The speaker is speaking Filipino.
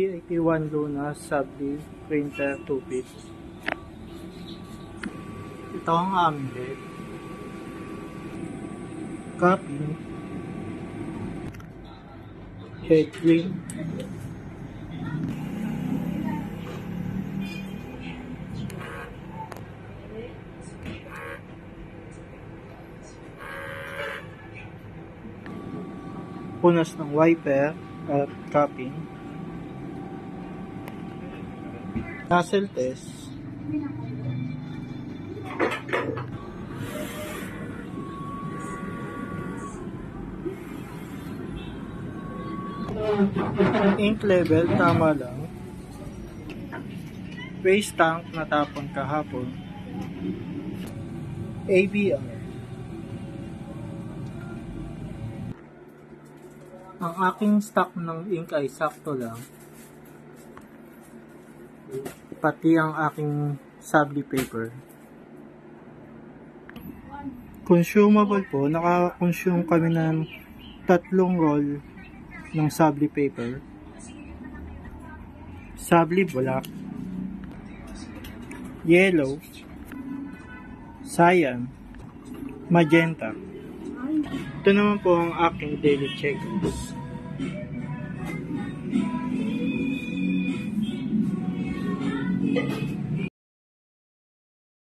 81 Luna Subli Printer 2 piece. Ito ang head. Copy. Head ring. Punas ng wiper at capping. Nozzle test. Ink level, tama lang. Waste tank natapon kahapon. ABR. Ang aking stock ng ink ay sakto lang. Pati ang aking sabli paper. Consumable po, naka-consume kami ng tatlong roll ng sabli paper. Sabli black, yellow, cyan, magenta. Ito naman po ang aking daily checklist.